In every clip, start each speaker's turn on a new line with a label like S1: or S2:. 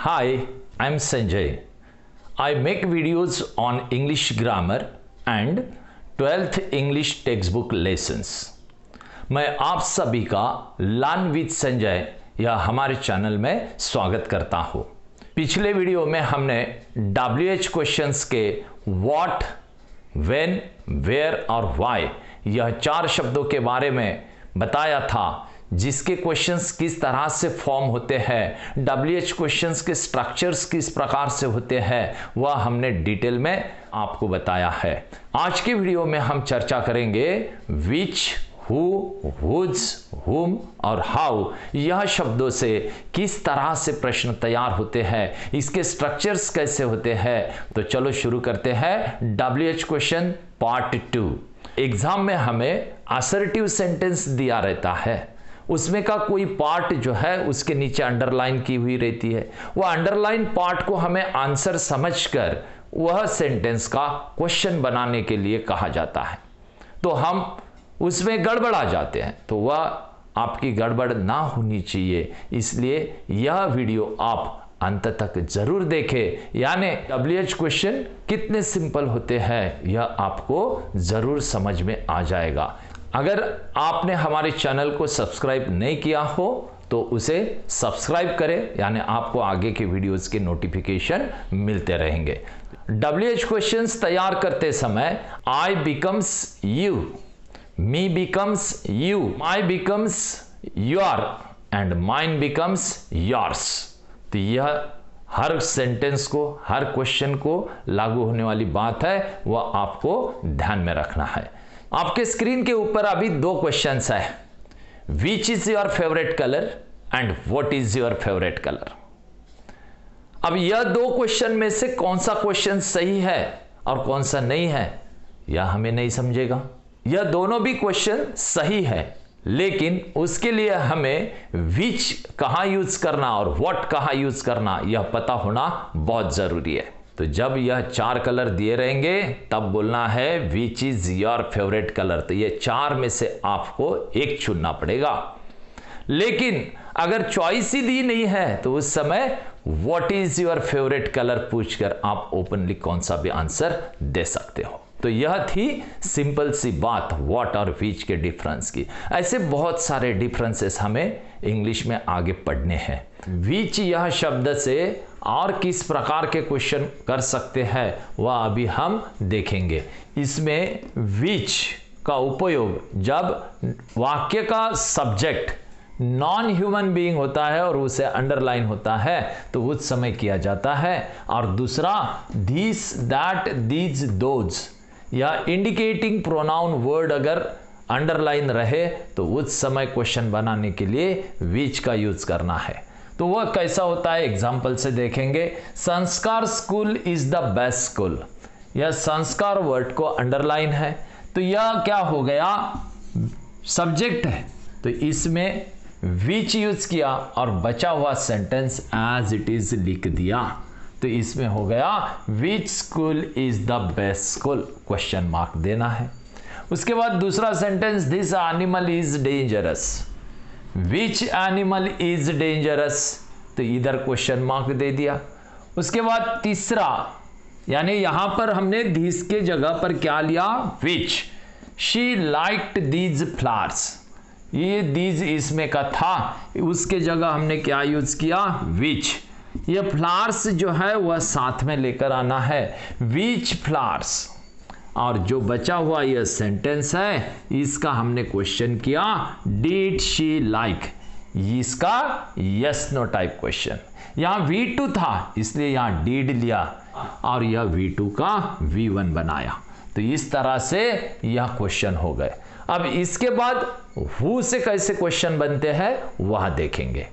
S1: Hi, I'm Sanjay. I make videos on English grammar and 12th English textbook lessons. मैं आप सभी का learn with Sanjay या हमारे चैनल में स्वागत करता हूँ पिछले वीडियो में हमने डब्ल्यू एच क्वेश्चन के वॉट वेन वेयर और वाई यह चार शब्दों के बारे में बताया था जिसके क्वेश्चंस किस तरह से फॉर्म होते हैं डब्ल्यू एच क्वेश्चंस के स्ट्रक्चर्स किस प्रकार से होते हैं, वह हमने डिटेल में आपको बताया है। आज के वीडियो में हम चर्चा करेंगे विच हु हुज हुम और हाउ यह शब्दों से किस तरह से प्रश्न तैयार होते हैं, इसके स्ट्रक्चर्स कैसे होते हैं। तो चलो शुरू करते हैं W H question part two exam में हमें असर्टिव सेंटेंस दिया रहता है। उसमें का कोई पार्ट जो है उसके नीचे अंडरलाइन की हुई रहती है। वह अंडरलाइन पार्ट को हमें आंसर समझकर वह सेंटेंस का क्वेश्चन बनाने के लिए कहा जाता है। तो हम उसमें गड़बड़ा जाते हैं। तो वह आपकी गड़बड़ ना होनी चाहिए। इसलिए यह वीडियो आप अंत तक ज़रूर देखें। यानी डब्ल्यू एच क्वेश्चन कितने सिंपल होते हैं, यह आपको ज़रूर समझ में आ जाएगा। अगर आपने हमारे चैनल को सब्सक्राइब नहीं किया हो तो उसे सब्सक्राइब करें, यानी आपको आगे के वीडियोस के नोटिफिकेशन मिलते रहेंगे। डब्ल्यू एच क्वेश्चन तैयार करते समय I becomes you me becomes you my becomes your and mine becomes yours तो यह हर सेंटेंस को, हर क्वेश्चन को लागू होने वाली बात है, वह आपको ध्यान में रखना है। आपके स्क्रीन के ऊपर अभी दो क्वेश्चन है। Which is your favourite colour and what is your favourite colour अब यह दो क्वेश्चन में से कौन सा क्वेश्चन सही है और कौन सा नहीं है, यह हमें नहीं समझेगा। यह दोनों भी क्वेश्चन सही है, लेकिन उसके लिए हमें विच कहाँ यूज़ करना और व्हाट कहाँ यूज़ करना, यह पता होना बहुत ज़रूरी है। तो जब यह चार कलर दिए रहेंगे, तब बोलना है which is your favourite colour तो ये चार में से आपको एक चुनना पड़ेगा। लेकिन अगर चॉइस ही दी नहीं है तो उस समय what is your favourite colour पूछकर आप ओपनली कौन सा भी आंसर दे सकते हो। तो यह थी सिंपल सी बात व्हाट और विच के डिफरेंस की। ऐसे बहुत सारे डिफरेंसेस हमें इंग्लिश में आगे पढ़ने हैं। विच यह शब्द से और किस प्रकार के क्वेश्चन कर सकते हैं, वह अभी हम देखेंगे। इसमें विच का उपयोग जब वाक्य का सब्जेक्ट नॉन ह्यूमन बीइंग होता है और उसे अंडरलाइन होता है तो उस समय किया जाता है। और दूसरा दिस दैट दीज दोज या इंडिकेटिंग प्रोनाउन वर्ड अगर अंडरलाइन रहे तो उस समय क्वेश्चन बनाने के लिए विच का यूज़ करना है। तो वह कैसा होता है? एग्ज़ाम्पल से देखेंगे। Sanskar school is the best school यह संस्कार वर्ड को अंडरलाइन है। तो यह क्या हो गया? सब्जेक्ट है। तो इसमें विच यूज़ किया और बचा हुआ सेंटेंस एज इट इज़ लिख दिया। तो इसमें हो गया which school is the best school question mark देना है। उसके बाद दूसरा sentence this animal is dangerous which animal is dangerous तो इधर क्वेश्चन मार्क दे दिया। उसके बाद तीसरा, यानी यहाँ पर हमने दिस के जगह पर क्या लिया? Which she liked these flowers ये दीज इसमें का था। उसके जगह हमने क्या यूज़ किया? विच ये फ्लावर्स जो है वह साथ में लेकर आना है। विच फ्लावर्स और जो बचा हुआ यह सेंटेंस है, इसका हमने क्वेश्चन किया डिड शी लाइक इसका यस नो टाइप क्वेश्चन यहाँ वी टू था, इसलिए यहाँ डीड लिया। और यह वी टू का वी वन बनाया। तो इस तरह से यह क्वेश्चन हो गए। अब इसके बाद हु से कैसे क्वेश्चन बनते हैं, वह देखेंगे।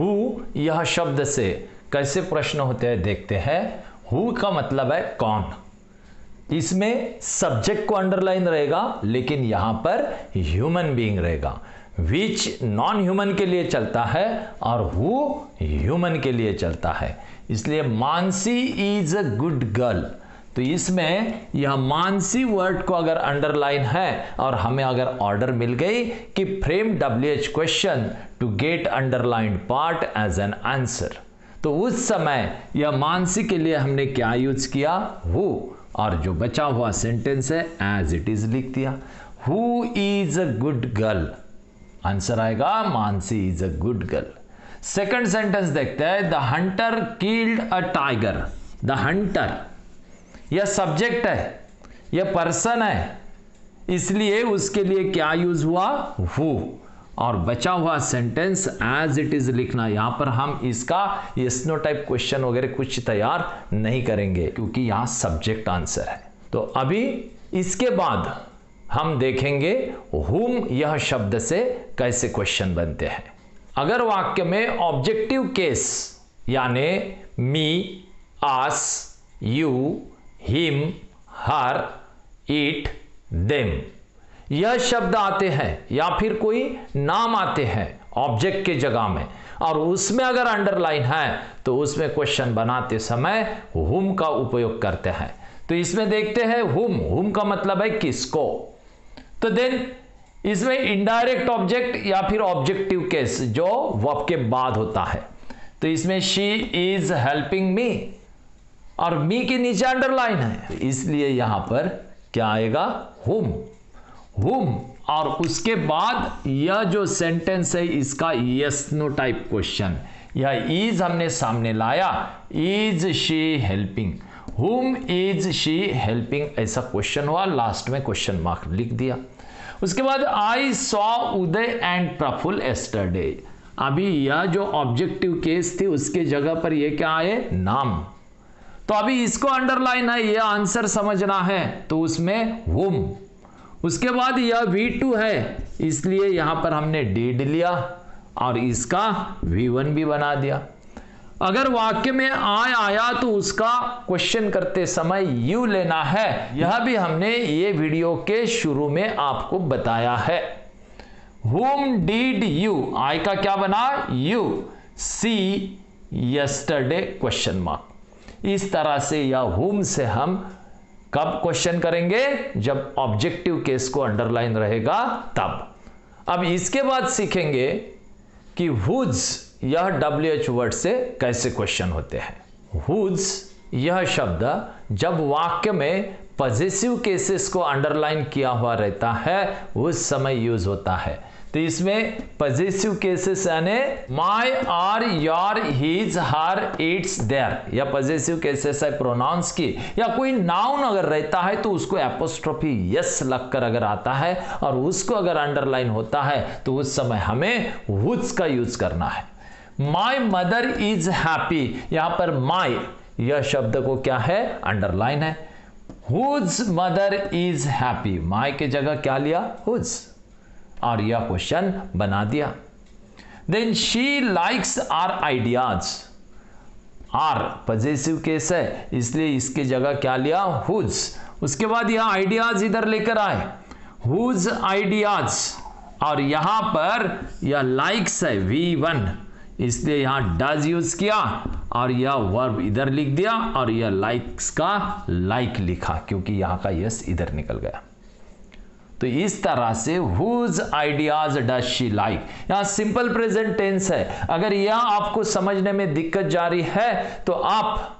S1: हु, यह शब्द से कैसे प्रश्न होते हैं देखते हैं। हु का मतलब है कौन। इसमें सब्जेक्ट को अंडरलाइन रहेगा, लेकिन यहाँ पर ह्यूमन बीइंग रहेगा। विच नॉन ह्यूमन के लिए चलता है और हु ह्यूमन के लिए चलता है। इसलिए Mansi is a good girl तो इसमें यह मानसी वर्ड को अगर अंडरलाइन है और हमें अगर ऑर्डर मिल गई कि frame W H question to get underline part as an answer तो उस समय यह मानसी के लिए हमने क्या यूज़ किया? हु और जो बचा हुआ सेंटेंस है एज इट इज़ लिख दिया. Who is a good girl answer आएगा, Mansi is a good girl second sentence देखते हैं. The hunter killed a tiger the hunter यह सब्जेक्ट है, यह पर्सन है, इसलिए उसके लिए क्या यूज़ हुआ? हु और बचा हुआ सेंटेंस एज इट इज़ लिखना। यहाँ पर हम इसका यस्नो टाइप क्वेश्चन वगैरह कुछ तैयार नहीं करेंगे, क्योंकि यहाँ सब्जेक्ट आंसर है। तो अभी इसके बाद हम देखेंगे हुम यह शब्द से कैसे क्वेश्चन बनते हैं। अगर वाक्य में ऑब्जेक्टिव केस यानी me us you him, her it them. यह शब्द आते हैं या फिर कोई नाम आते हैं ऑब्जेक्ट के जगह में। और उसमें अगर अंडरलाइन है तो उसमें क्वेश्चन बनाते समय हुम का उपयोग करते हैं। तो इसमें देखते हैं हुम। हुम का मतलब है किसको? तो देन इसमें इनडायरेक्ट ऑब्जेक्ट या फिर ऑब्जेक्टिव केस जो वर्ब के बाद होता है। तो इसमें शी इज़ हेल्पिंग मी और मी के नीचे अंडरलाइन है। इसलिए यहाँ पर क्या आएगा? हुम। हुम और उसके बाद यह जो सेंटेंस है, इसका यस नो टाइप क्वेश्चन यह इज़ हमने सामने लाया। Is she helping whom is she helping ऐसा क्वेश्चन हुआ। लास्ट में क्वेश्चन मार्क लिख दिया। उसके बाद I saw Uday and Praful yesterday अभी यह जो ऑब्जेक्टिव केस थी, उसके जगह पर यह क्या आए? नाम। तो अभी इसको अंडरलाइन है यह आंसर समझना है। तो उसमें हुम उसके बाद यह V2 है। इसलिए यहाँ पर हमने डीड लिया और इसका V1 भी बना दिया। अगर वाक्य में आय आया तो उसका क्वेश्चन करते समय यू लेना है। यह भी हमने ये वीडियो के शुरू में आपको बताया है। होम डीड यू आय का क्या बना? You see yesterday question mark इस तरह से या होम से हम कब क्वेश्चन करेंगे? जब ऑब्जेक्टिव केस को अंडरलाइन रहेगा तब। अब इसके बाद सीखेंगे कि हुज यह डब्ल्यू एच वर्ड से कैसे क्वेश्चन होते हैं। हुज यह शब्द जब वाक्य में पॉजिटिव केसेस को अंडरलाइन किया हुआ रहता है, उस समय यूज़ होता है। तो इसमें पॉजिटिव केसेस यानी my our your his her its their या पॉजिटिव केसेस है प्रोनाउंस की। या कोई नाउन अगर रहता है तो उसको एपोस्ट्रोफी यस लगकर अगर आता है और उसको अगर अंडरलाइन होता है तो उस समय हमें हुज का यूज़ करना है। माई मदर इज़ हैप्पी यहाँ पर माई यह शब्द को क्या है? अंडरलाइन है। Whose mother is happy my के जगह क्या लिया? हुज और यह क्वेश्चन बना दिया। Then she likes our ideas our positive case है, इसलिए इसके जगह क्या लिया? हुज उसके बाद यह आइडियाज़ इधर लेकर आए। हुज आइडियाज़ और यहाँ पर यह लाइक्स है वी वन इसलिए यहाँ डज यूज़ किया और यह वर्ब इधर लिख दिया और यह लाइक्स का लाइक लिखा, क्योंकि यहाँ का यस इधर निकल गया। तो इस तरह से whose ideas does she like यहाँ सिंपल प्रेजेंट टेंस है। अगर यह आपको समझने में दिक्कत जारी है तो आप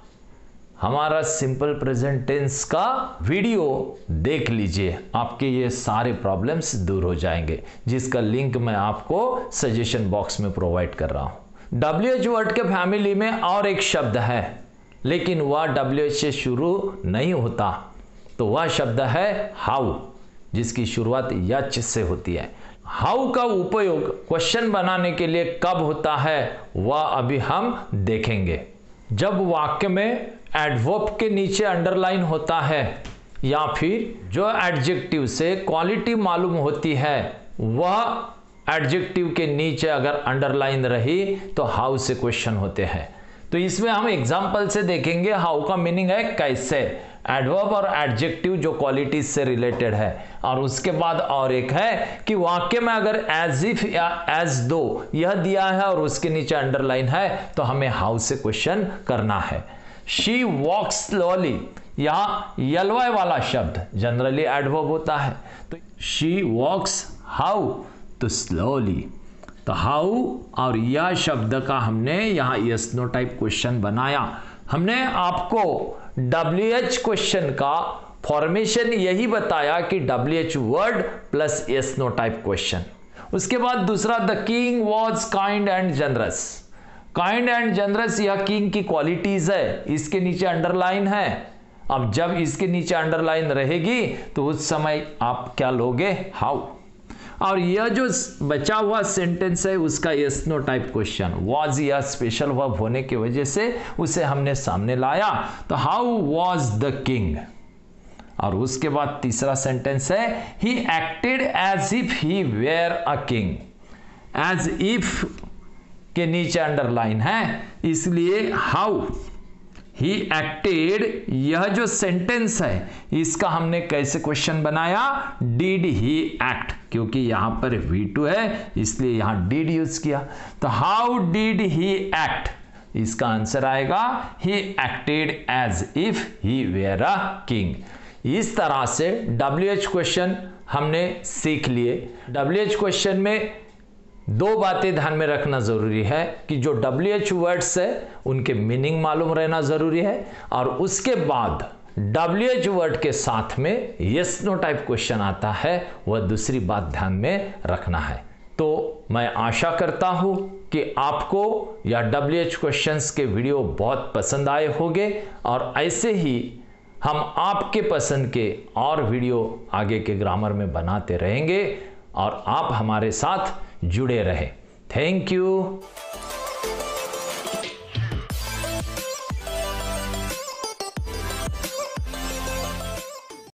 S1: हमारा सिंपल प्रेजेंट टेंस का वीडियो देख लीजिए। आपके ये सारे प्रॉब्लम्स दूर हो जाएँगे, जिसका लिंक मैं आपको सजेशन बॉक्स में प्रोवाइड कर रहा हूँ। डब्ल्यू एच वर्ड के फैमिली में और एक शब्द है, लेकिन वह डब्ल्यू एच से शुरू नहीं होता। तो वह शब्द है हाउ जिसकी शुरुआत यच से होती है। हाउ का उपयोग क्वेश्चन बनाने के लिए कब होता है, वह अभी हम देखेंगे। जब वाक्य में एडवर्ब के नीचे अंडरलाइन होता है, या फिर जो एडजेक्टिव से क्वालिटी मालूम होती है, वह एडजेक्टिव के नीचे अगर अंडरलाइन रही तो हाउ से क्वेश्चन होते हैं। तो इसमें हम एग्ज़ाम्पल से देखेंगे हाउ का मीनिंग है कैसे। एडवर्ब और एडजेक्टिव जो क्वालिटीज से रिलेटेड है। और उसके बाद और एक है कि वाक्य में अगर एज इफ़ या एज दो यह दिया है और उसके नीचे अंडरलाइन है तो हमें हाउ से क्वेश्चन करना है। शी वॉक स्लोली यहाँ यलवाय वाला शब्द जनरली एडवर्ब होता है। तो शी वॉक्स हाउ तो स्लोली तो हाउ और यह शब्द का हमने यहाँ यस नो टाइप क्वेश्चन बनाया। हमने आपको डब्ल्यू एच क्वेश्चन का फॉर्मेशन यही बताया कि W H word plus yes no type question उसके बाद दूसरा the king was kind and generous kind and generous यह किंग की क्वालिटीज है, इसके नीचे अंडरलाइन है. अब जब इसके नीचे अंडरलाइन रहेगी तो उस समय आप क्या लोगे? हाउ और यह जो बचा हुआ सेंटेंस है, उसका yes no type question was या स्पेशल वर्ब होने की वजह से उसे हमने सामने लाया? तो हाउ वॉज़ द किंग और उसके बाद तीसरा सेंटेंस है he acted as if he were a king as if के नीचे अंडरलाइन है, इसलिए हाउ ही एक्टेड यह जो सेंटेंस है, इसका हमने कैसे क्वेश्चन बनाया? डिड ही एक्ट क्योंकि यहाँ पर V2 है, इसलिए यहाँ डिड यूज़ किया। तो हाउ डिड ही एक्ट इसका आंसर आएगा he acted as if he were a king इस तरह से डब्ल्यू एच क्वेश्चन हमने सीख लिए। डब्ल्यू एच क्वेश्चन में दो बातें ध्यान में रखना ज़रूरी है कि जो डब्ल्यू एच वर्ड्स है, उनके मीनिंग मालूम रहना ज़रूरी है और उसके बाद डब्ल्यू एच वर्ड के साथ में यस नो टाइप क्वेश्चन आता है, वह दूसरी बात ध्यान में रखना है। तो मैं आशा करता हूँ कि आपको यह डब्ल्यू एच क्वेश्चन के वीडियो बहुत पसंद आए होंगे और ऐसे ही हम आपके पसंद के और वीडियो आगे के ग्रामर में बनाते रहेंगे और आप हमारे साथ जुड़े रहे। Thank you